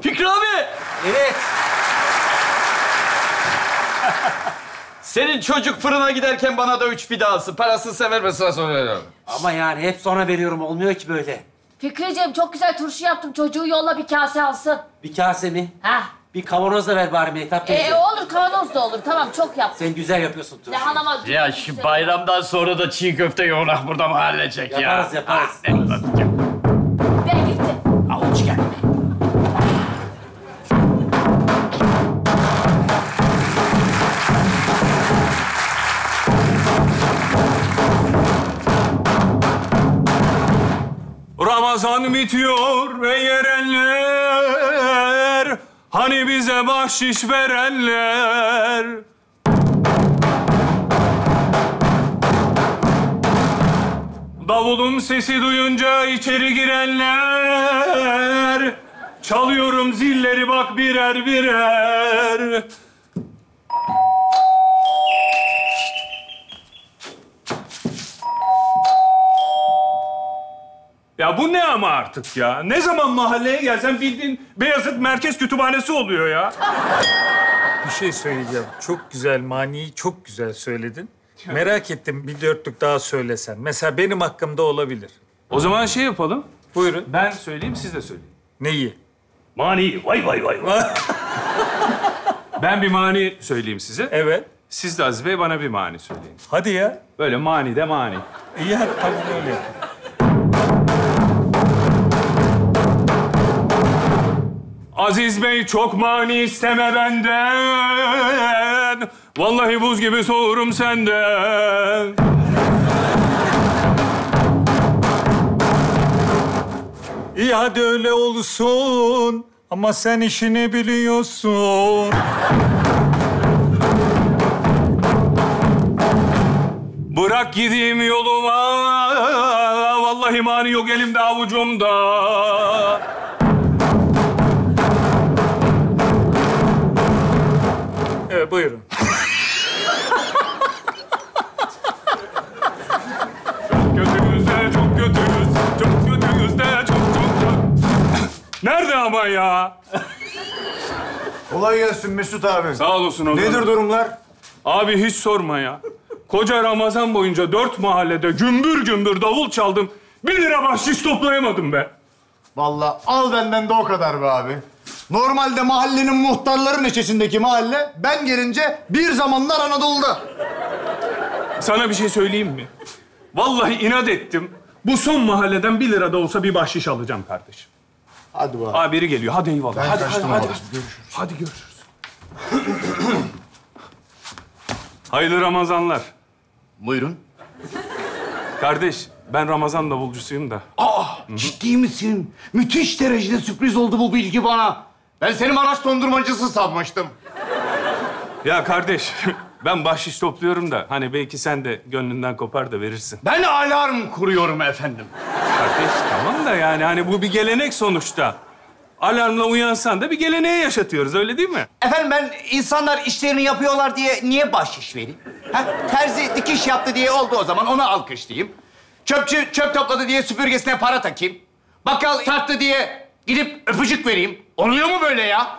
Fikri abi! Evet. Senin çocuk fırına giderken bana da üç pide alsın. Parasını sever ve sıra sonra Ama yani hep sonra veriyorum. Olmuyor ki böyle. Fikriciğim çok güzel turşu yaptım. Çocuğu yolla bir kase alsın. Bir kase mi? Ha? Bir kavanoz da ver bari Mehtap teyze. Ee, olur kavanoz da olur. Tamam çok yap. Sen güzel yapıyorsun turşu. Lahanama... Ya şu bayramdan sonra da çiğ köfte yoğurak burada mahallecek ya. Yaparız, yaparız. Ah, ne anlatacağım? Ramazan bitiyor ve yerenler Hani bize bahşiş verenler. Davulun sesi duyunca içeri girenler. Çalıyorum zilleri bak birer birer Ya bu ne ama artık ya? Ne zaman mahalleye gelsen bildiğin Beyazıt Merkez Kütüphanesi oluyor ya. Bir şey söyleyeceğim. Çok güzel, maniyi çok güzel söyledin. Merak ettim bir dörtlük daha söylesen. Mesela benim hakkımda olabilir. O zaman şey yapalım. Buyurun. Ben söyleyeyim, siz de söyleyin. Neyi? Mani, vay vay vay vay. ben bir mani söyleyeyim size. Evet. Siz de Aziz Bey bana bir mani söyleyin. Hadi ya. Böyle mani de mani. İyi hadi tamam öyle yap. Aziz Bey çok mani isteme benden. Vallahi buz gibi soğurum senden. İyi hadi öyle olsun. Ama sen işini biliyorsun. Bırak gideyim yoluma. Vallahi mani yok elimde avucumda. Buyurun. Kötüyüz de çok kötüyüz. Çok kötüyüz de çok çok çok. Nerede ama ya? Kolay gelsin Mesut abi. Sağ olasın Ozan. Nedir durumlar? Abi hiç sorma ya. Koca Ramazan boyunca dört mahallede gümbür gümbür davul çaldım. Bir lira bahşiş toplayamadım be. Vallahi al benden de o kadar be abi. Normalde mahallenin muhtarların içerisindeki mahalle ben gelince bir zamanlar Anadolu'da. Sana bir şey söyleyeyim mi? Vallahi inat ettim. Bu son mahalleden bir lira da olsa bir bahşiş alacağım kardeşim. Hadi be. Aa biri geliyor. Hadi eyvallah. Ben hadi, hadi, abi. hadi. Hadi görüşürüz. Hayırlı Ramazanlar. Buyurun. Kardeş, ben Ramazan davulcusuyum da. Aa, ciddi misin? Müthiş derecede sürpriz oldu bu bilgi bana. Ben seni Maraş dondurmacısı sanmıştım. Ya kardeş, ben bahşiş topluyorum da hani belki sen de gönlünden kopar da verirsin. Ben alarm kuruyorum efendim. Kardeş tamam da yani hani bu bir gelenek sonuçta. Alarmla uyansan da bir geleneği yaşatıyoruz öyle değil mi? Efendim ben insanlar işlerini yapıyorlar diye niye bahşiş vereyim? Ha? Terzi dikiş yaptı diye oldu o zaman onu alkışlayayım. Çöpçü çöp topladı diye süpürgesine para takayım. Bakkal tarttı diye gidip öpücük vereyim. Oluyor mu böyle ya?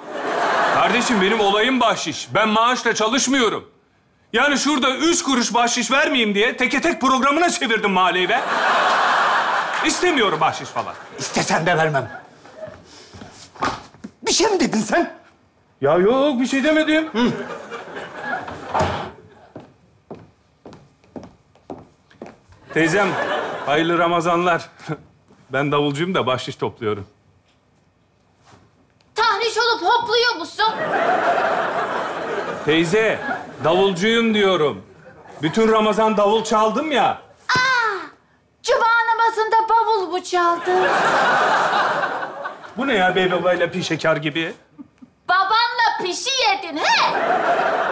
Kardeşim benim olayım bahşiş. Ben maaşla çalışmıyorum. Yani şurada üç kuruş bahşiş vermeyeyim diye teke tek programına çevirdim mahalleyi be. İstemiyorum bahşiş falan. İstesen de vermem. Bir şey mi dedin sen? Ya yok bir şey demedim. Teyzem, hayırlı Ramazanlar. Ben davulcuyum da bahşiş topluyorum. Tahriş olup hopluyor musun? Teyze, davulcuyum diyorum. Bütün Ramazan davul çaldım ya. Cuma namazında bavul mu çaldı? Bu ne ya bey babayla pi şeker gibi? Babanla pişi yedin he?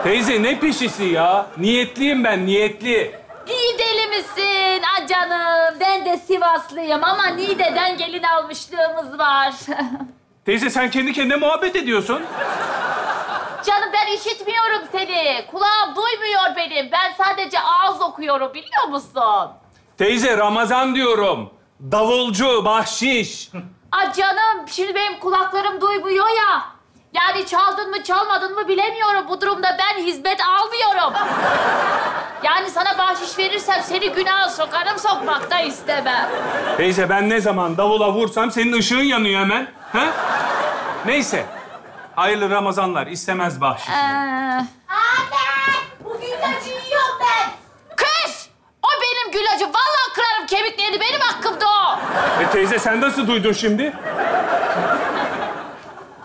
Teyze ne pişisi ya? Niyetliyim ben, niyetli. Niğdeli misin? Ah canım, ben de Sivaslıyım ama Niğde'den gelin almışlığımız var. Teyze sen kendi kendine muhabbet ediyorsun. canım ben işitmiyorum seni. Kulağım duymuyor benim. Ben sadece ağız okuyorum biliyor musun? Teyze Ramazan diyorum. Davulcu, bahşiş. Aa canım şimdi benim kulaklarım duymuyor ya. Yani çaldın mı çalmadın mı bilemiyorum. Bu durumda ben hizmet almıyorum. Yani sana bahşiş verirsem seni günaha sokarım sokmak da istemem. Teyze ben ne zaman davula vursam senin ışığın yanıyor hemen. Ha? Neyse. Hayırlı Ramazanlar. istemez bahşiş. Ee... Anne! Bugün ilacı yiyorum ben. Kız! O benim gülacım. Vallahi kırarım kemiklerini. Benim hakkımda o. E teyze sen nasıl duydun şimdi?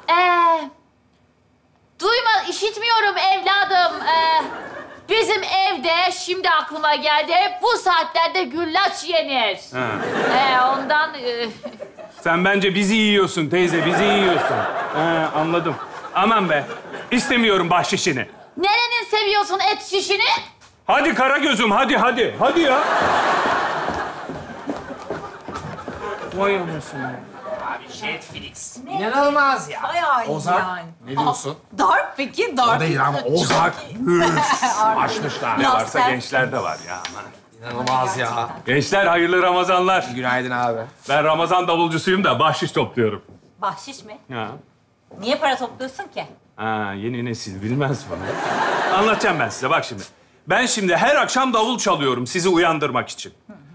Ee, duyma, işitmiyorum evladım. Ee, bizim evde şimdi aklıma geldi hep bu saatlerde güllaç yenir. Ha. Ee, ondan e, Sen bence bizi yiyorsun teyze, bizi yiyorsun. Ha, anladım. Aman be. İstemiyorum bahşişini. nerenin seviyorsun et şişini? Hadi kara gözüm, hadi hadi. Hadi ya. Vay anasını. İnanılmaz ya. Bayağı iyi Ozan, yani. ne diyorsun? Darp peki? Darp. Değil ama Ozak. Açmışlar. Ne varsa gençlerde var ya. aman. İnanılmaz ya. Gençler hayırlı Ramazanlar. Günaydın abi. Ben Ramazan davulcusuyum da bahşiş topluyorum. Bahşiş mi? Ha. Niye para topluyorsun ki? Ha, yeni nesil bilmez bunu. Anlatacağım ben size bak şimdi. Ben şimdi her akşam davul çalıyorum sizi uyandırmak için.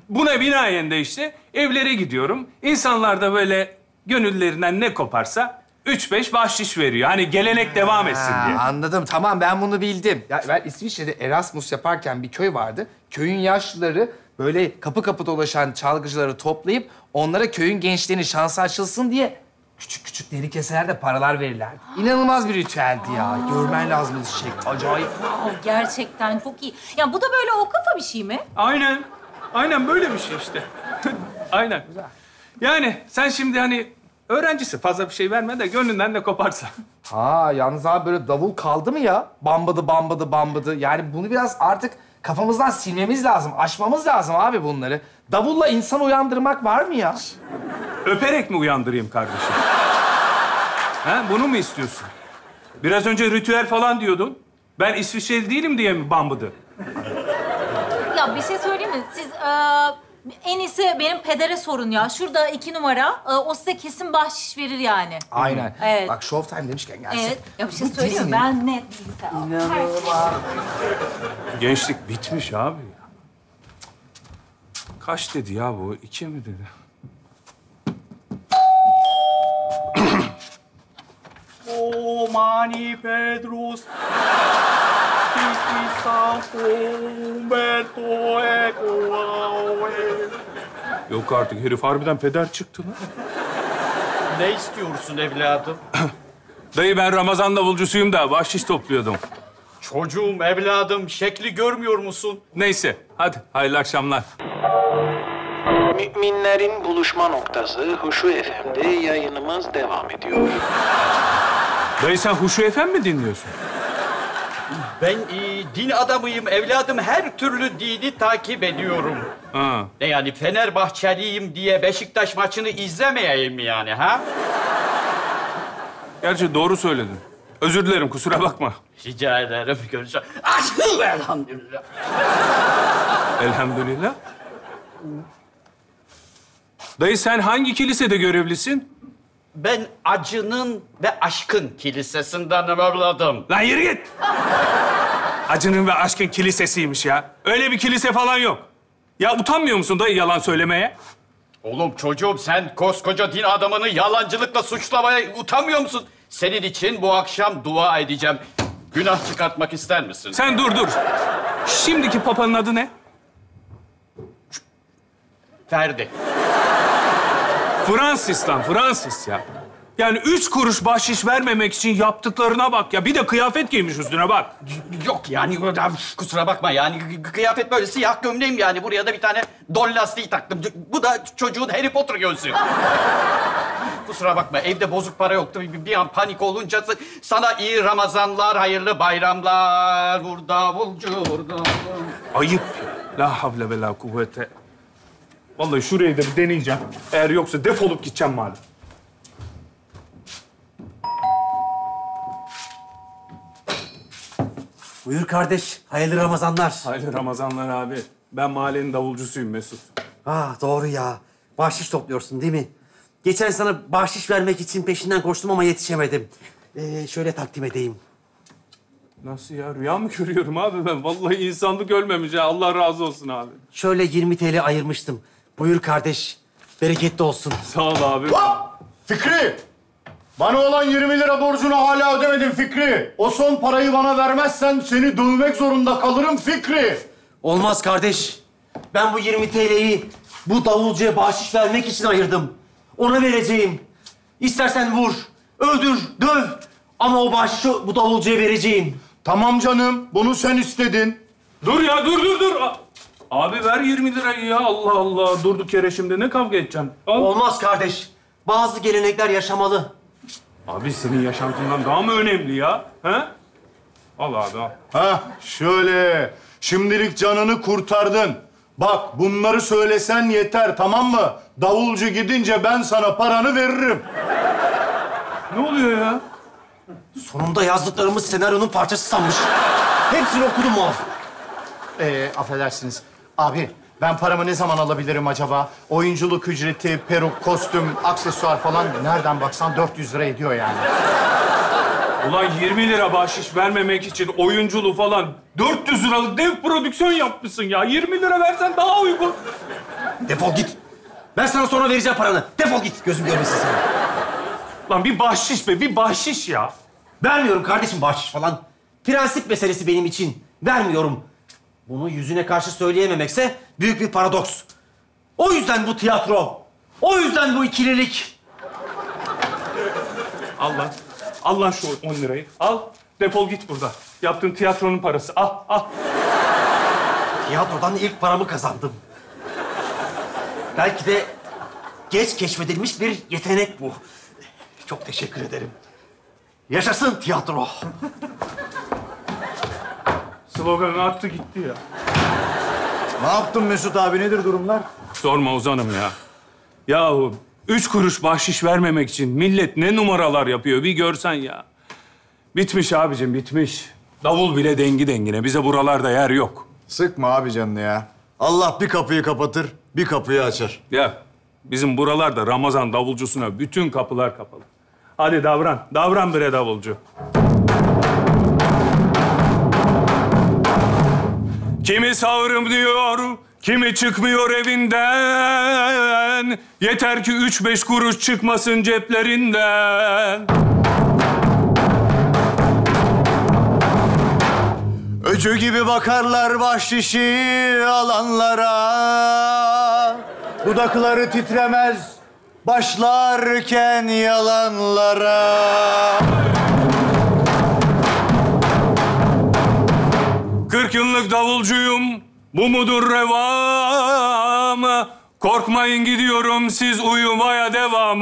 Buna binaen de işte evlere gidiyorum. İnsanlar da böyle gönüllerinden ne koparsa üç beş bahşiş veriyor. Hani gelenek devam etsin diye. Anladım. Tamam ben bunu bildim. Ya ben İsviçre'de Erasmus yaparken bir köy vardı. Köyün yaşlıları böyle kapı kapı dolaşan çalgıcıları toplayıp onlara köyün gençliğinin şansı açılsın diye küçük küçük deri keselerde paralar verirlerdi. İnanılmaz bir ritüeldi ya. Görmen lazım bu şey. Acayip. Wow, gerçekten çok iyi. Ya bu da böyle o kafa bir şey mi? Aynen. Aynen böyle bir şey işte. Aynen. Yani sen şimdi hani öğrencisin fazla bir şey verme de gönlünden de koparsa. Ha yalnız abi böyle davul kaldı mı ya? Bambadı bambadı bambadı. Yani bunu biraz artık kafamızdan silmemiz lazım. Aşmamız lazım abi bunları. Davulla insan uyandırmak var mı ya? Öperek mi uyandırayım kardeşim? Ha, bunu mu istiyorsun? Biraz önce ritüel falan diyordun. Ben İsviçreli değilim diye mi bambıdı? Ya bir şey söyleyeyim mi? Siz eee, en iyisi benim pedere sorun ya. Şurada iki numara. Eee, o size kesin bahşiş verir yani. Aynen. Evet. Bak Showtime demişken gelsin. Evet. Ya bir şey söyleyeyim mi? Ben net bilgisayar aldım. Gençlik bitmiş abi. Kaç dedi ya bu? İki mi dedi? O mani Pedros. Umberto Eco. Yok artık herif harbiden peder çıktı lan. Ne istiyorsun evladım? Dayı ben Ramazan davulcusuyum da bahşiş topluyordum. Çocuğum, evladım, şekli görmüyor musun? Neyse hadi hayırlı akşamlar. Müminlerin buluşma noktası Huşu FM'de yayınımız devam ediyor. Dayı sen Huşu Efem mi dinliyorsun? Ben e, din adamıyım evladım. Her türlü dini takip ediyorum. Ha. Ne yani Fenerbahçeliyim diye Beşiktaş maçını izlemeyeyim mi yani ha? Gerçi doğru söyledin. Özür dilerim kusura bakma. Rica ederim. Görüşürüz. Açıl elhamdülillah. Elhamdülillah. Dayı sen hangi kilisede görevlisin? Ben acının ve aşkın kilisesindenim evladım. Lan yürü git. Acının ve aşkın kilisesiymiş ya. Öyle bir kilise falan yok. Ya utanmıyor musun dayı yalan söylemeye? Oğlum çocuğum sen koskoca din adamını yalancılıkla suçlamaya utanmıyor musun? Senin için bu akşam dua edeceğim. Günah çıkartmak ister misin? Sen dur dur. Şimdiki papanın adı ne? Ferdi. Francis lan, Francis ya. Yani üç kuruş bahşiş vermemek için yaptıklarına bak ya. Bir de kıyafet giymiş üstüne bak. Yok yani kusura bakma yani kı- kıyafet böyle siyah gömleğim yani. Buraya da bir tane dol lastiği taktım. Bu da çocuğun Harry Potter gözlüğü. kusura bakma evde bozuk para yoktu. Bir, bir an panik olunca sana iyi Ramazanlar, hayırlı bayramlar. Burada bulcu, burada. Ayıp. La havle ve la kuvvete. Vallahi şurayı da bir deneyeceğim. Eğer yoksa defolup gideceğim malum. Buyur kardeş. Hayırlı Ramazanlar. Hayırlı Ramazanlar abi. Ben mahallenin davulcusuyum Mesut. Ah doğru ya. Bahşiş topluyorsun değil mi? Geçen sana bahşiş vermek için peşinden koştum ama yetişemedim. Ee, şöyle takdim edeyim. Nasıl ya? Rüya mı görüyorum abi ben? Vallahi insanlık ölmemiş ya. Allah razı olsun abi. Şöyle 20 TL ayırmıştım. Buyur kardeş. Bereketli olsun. Sağ ol abi. Hop! Fikri! Bana olan 20 lira borcunu hala ödemedin Fikri. O son parayı bana vermezsen seni dövmek zorunda kalırım Fikri. Olmaz kardeş. Ben bu 20 TL'yi bu davulcuya bahşiş vermek için ayırdım. Ona vereceğim. İstersen vur, öldür, döv. Ama o bahşişi bu davulcuya vereceğim. Tamam canım, bunu sen istedin. Dur ya dur dur dur. Abi ver 20 lirayı ya. Allah Allah. Durduk yere şimdi ne kavga edeceğim? Al. Olmaz kardeş. Bazı gelenekler yaşamalı. Abi senin yaşantından daha mı önemli ya? He? Al abi al. Ha, şöyle. Şimdilik canını kurtardın. Bak bunları söylesen yeter tamam mı? Davulcu gidince ben sana paranı veririm. Ne oluyor ya? Sonunda yazdıklarımız senaryonun parçası sanmış. Hepsini okudum o. Ee, affedersiniz. Abi ben paramı ne zaman alabilirim acaba? Oyunculuk ücreti, peruk, kostüm, aksesuar falan nereden baksan 400 lira ediyor yani. Ulan 20 lira bahşiş vermemek için oyunculuğu falan 400 liralık dev prodüksiyon yapmışsın ya. 20 lira versen daha uygun. Defol git. Ben sana sonra vereceğim paranı. Defol git. Gözüm görmesin seni. Lan bir bahşiş be, bir bahşiş ya. Vermiyorum kardeşim bahşiş falan. Prensip meselesi benim için. Vermiyorum. Bunu yüzüne karşı söyleyememekse büyük bir paradoks. O yüzden bu tiyatro. O yüzden bu ikililik. Al lan. Al lan şu 10 lirayı. Al. Defol git burada. Yaptığın tiyatronun parası. Al, al. Tiyatrodan ilk paramı kazandım. Belki de geç keşfedilmiş bir yetenek bu. Çok teşekkür ederim. Yaşasın tiyatro. Sloganı attı gitti ya. Ne yaptın Mesut abi? Nedir durumlar? Sorma Ozan'ım ya. Yahu üç kuruş bahşiş vermemek için millet ne numaralar yapıyor bir görsen ya. Bitmiş abicim bitmiş. Davul bile dengi dengine. Bize buralarda yer yok. Sıkma abi canını ya. Allah bir kapıyı kapatır, bir kapıyı açar. Ya bizim buralarda Ramazan davulcusuna bütün kapılar kapalı. Hadi davran. Davran bre davulcu. Kimi sağırım diyor, kimi çıkmıyor evinden. Yeter ki üç beş kuruş çıkmasın ceplerinden. Öcü gibi bakarlar bahşişi alanlara. Dudakları titremez başlarken yalanlara. Kırk yıllık davulcuyum, bu mudur revam? Korkmayın gidiyorum, siz uyumaya devam.